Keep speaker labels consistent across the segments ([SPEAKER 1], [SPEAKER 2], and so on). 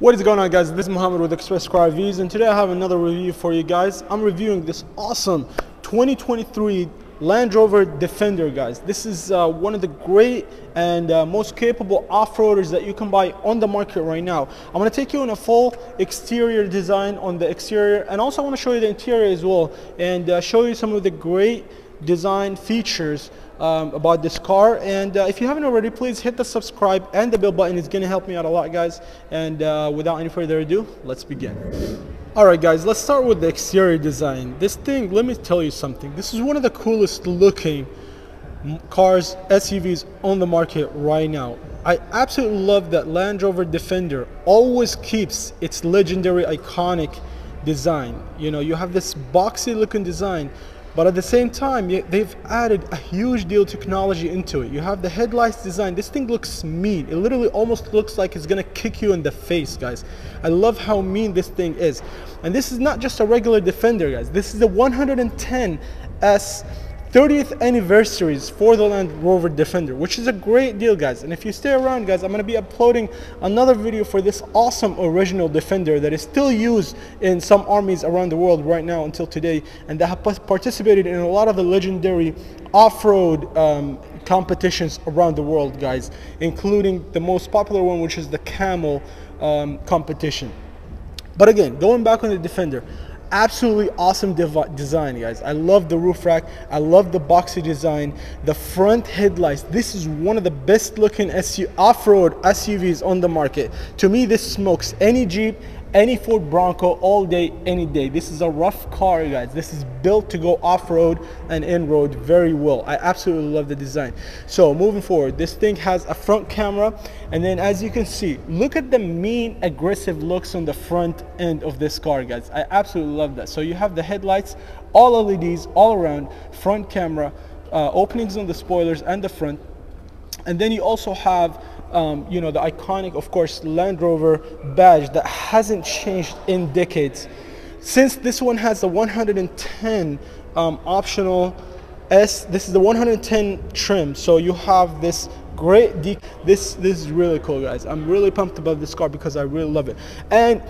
[SPEAKER 1] What is going on guys? This is Muhammad with Express Car Reviews and today I have another review for you guys. I'm reviewing this awesome 2023 Land Rover Defender guys. This is uh, one of the great and uh, most capable off-roaders that you can buy on the market right now. I'm going to take you on a full exterior design on the exterior and also I want to show you the interior as well and uh, show you some of the great design features um, about this car. And uh, if you haven't already please hit the subscribe and the bell button. It's gonna help me out a lot guys. And uh, without any further ado let's begin. Alright guys let's start with the exterior design. This thing let me tell you something. This is one of the coolest looking cars SUVs on the market right now. I absolutely love that Land Rover Defender always keeps its legendary iconic design. You know you have this boxy looking design but at the same time, they've added a huge deal of technology into it. You have the headlights design. This thing looks mean. It literally almost looks like it's gonna kick you in the face, guys. I love how mean this thing is. And this is not just a regular Defender, guys. This is the 110S 30th anniversaries for the Land Rover Defender, which is a great deal, guys. And if you stay around, guys, I'm going to be uploading another video for this awesome original Defender that is still used in some armies around the world right now until today, and that have participated in a lot of the legendary off-road um, competitions around the world, guys, including the most popular one, which is the Camel um, competition. But again, going back on the Defender, absolutely awesome design guys. I love the roof rack. I love the boxy design. The front headlights. This is one of the best looking SU off-road suvs on the market. To me this smokes any jeep any Ford Bronco all day, any day. This is a rough car, guys. This is built to go off-road and in-road very well. I absolutely love the design. So moving forward, this thing has a front camera. And then as you can see, look at the mean aggressive looks on the front end of this car, guys. I absolutely love that. So you have the headlights, all LEDs, all around, front camera, uh, openings on the spoilers and the front. And then you also have um, you know, the iconic, of course, Land Rover badge that hasn't changed in decades. Since this one has the 110 um, optional S, this is the 110 trim. So you have this great, this, this is really cool, guys. I'm really pumped about this car because I really love it. And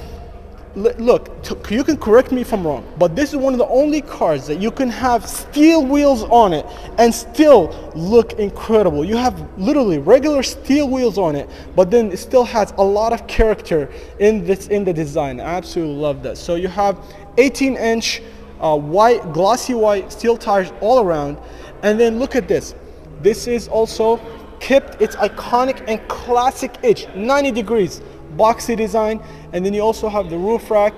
[SPEAKER 1] look, you can correct me if I'm wrong, but this is one of the only cars that you can have steel wheels on it and still look incredible. You have literally regular steel wheels on it, but then it still has a lot of character in this in the design. I absolutely love that. So you have 18 inch uh, white, glossy white steel tires all around. And then look at this. This is also kept its iconic and classic edge, 90 degrees boxy design and then you also have the roof rack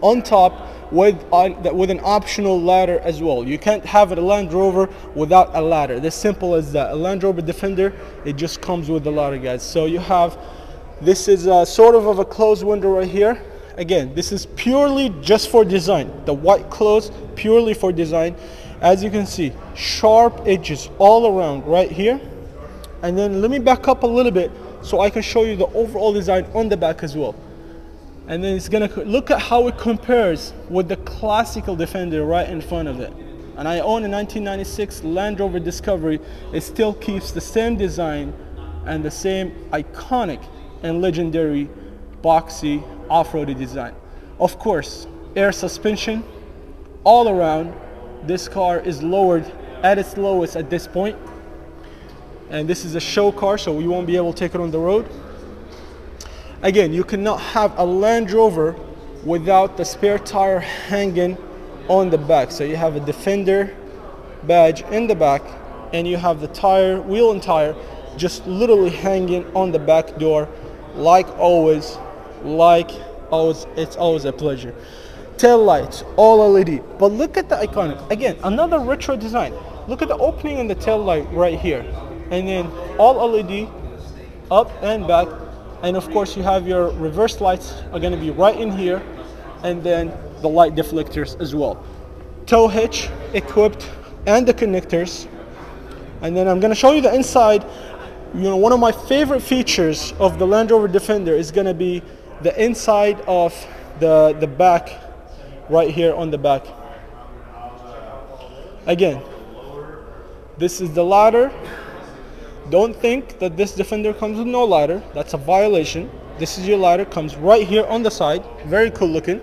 [SPEAKER 1] on top with, uh, with an optional ladder as well. You can't have a Land Rover without a ladder. This simple as that. A Land Rover Defender, it just comes with the ladder, guys. So you have, this is a, sort of, of a closed window right here. Again, this is purely just for design. The white close, purely for design. As you can see, sharp edges all around right here. And then let me back up a little bit so I can show you the overall design on the back as well. And then it's gonna look at how it compares with the classical Defender right in front of it. And I own a 1996 Land Rover Discovery. It still keeps the same design and the same iconic and legendary boxy off-roady design. Of course, air suspension all around. This car is lowered at its lowest at this point and this is a show car so you won't be able to take it on the road. Again you cannot have a Land Rover without the spare tire hanging on the back. So you have a Defender badge in the back and you have the tire wheel and tire just literally hanging on the back door like always like always it's always a pleasure. Tail lights all LED but look at the iconic again another retro design. Look at the opening in the tail light right here and then all LED up and back. And of course you have your reverse lights are going to be right in here. And then the light deflectors as well. Tow hitch equipped and the connectors. And then I'm going to show you the inside. You know one of my favorite features of the Land Rover Defender is going to be the inside of the the back right here on the back. Again this is the ladder don't think that this Defender comes with no ladder. That's a violation. This is your ladder, comes right here on the side. Very cool looking.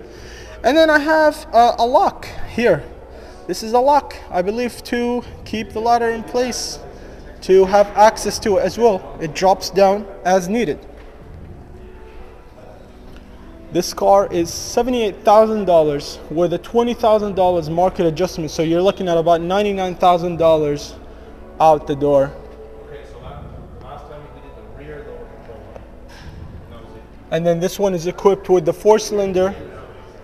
[SPEAKER 1] And then I have uh, a lock here. This is a lock, I believe, to keep the ladder in place, to have access to it as well. It drops down as needed. This car is $78,000 with a $20,000 market adjustment. So you're looking at about $99,000 out the door. And then this one is equipped with the four cylinder,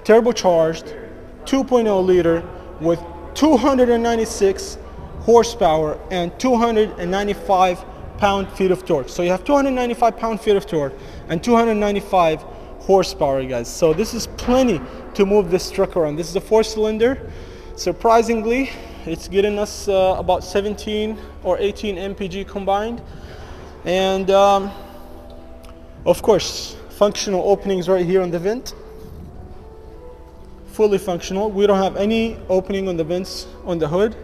[SPEAKER 1] turbocharged, 2.0 liter with 296 horsepower and 295 pound feet of torque. So you have 295 pound feet of torque and 295 horsepower guys. So this is plenty to move this truck around. This is a four cylinder. Surprisingly it's getting us uh, about 17 or 18 mpg combined. And um, of course functional openings right here on the vent. Fully functional. We don't have any opening on the vents on the hood.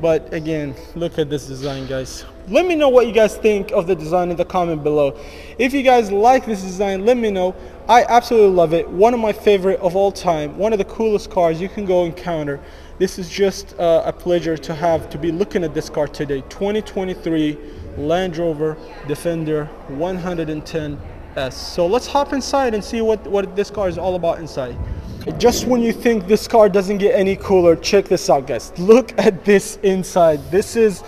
[SPEAKER 1] But again look at this design guys. Let me know what you guys think of the design in the comment below. If you guys like this design let me know. I absolutely love it. One of my favorite of all time. One of the coolest cars you can go encounter. This is just uh, a pleasure to have to be looking at this car today. 2023 land rover defender 110s so let's hop inside and see what what this car is all about inside. Just when you think this car doesn't get any cooler check this out guys. Look at this inside. This is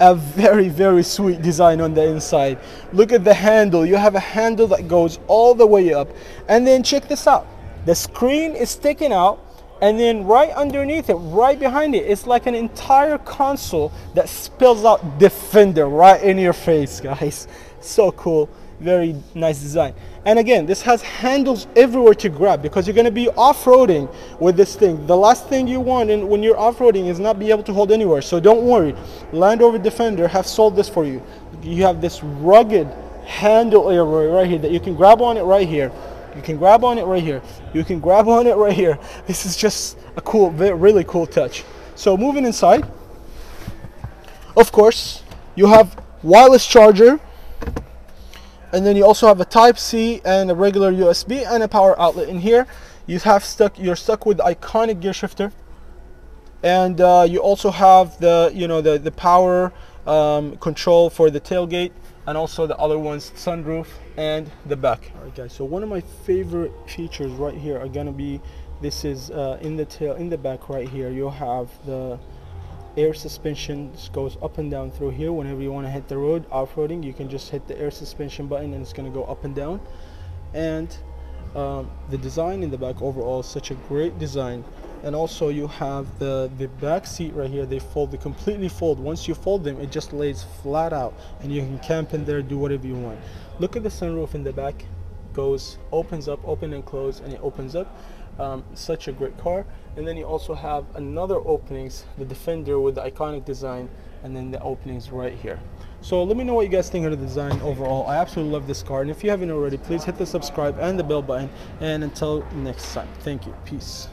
[SPEAKER 1] a very very sweet design on the inside. Look at the handle. You have a handle that goes all the way up. And then check this out. The screen is sticking out and then right underneath it right behind it it's like an entire console that spills out defender right in your face guys. So cool very nice design. And again this has handles everywhere to grab because you're going to be off-roading with this thing. The last thing you want in, when you're off-roading is not be able to hold anywhere. So don't worry. Land rover defender have solved this for you. You have this rugged handle area right here that you can grab on it right here. You can grab on it right here. You can grab on it right here. This is just a cool really cool touch. So moving inside of course you have wireless charger and then you also have a type C and a regular USB and a power outlet in here. You have stuck you're stuck with iconic gear shifter. And uh, you also have the you know the the power um, control for the tailgate and also the other ones sunroof and the back. All right guys so one of my favorite features right here are gonna be this is uh, in the tail in the back right here you'll have the air suspension goes up and down through here. Whenever you want to hit the road off-roading you can just hit the air suspension button and it's going to go up and down. And um, the design in the back overall is such a great design. And also you have the the back seat right here they fold they completely fold. Once you fold them it just lays flat out and you can camp in there do whatever you want. Look at the sunroof in the back goes opens up open and close and it opens up um, such a great car. And then you also have another openings the defender with the iconic design and then the openings right here. So let me know what you guys think of the design overall. I absolutely love this car. And if you haven't already please hit the subscribe and the bell button. And until next time thank you. Peace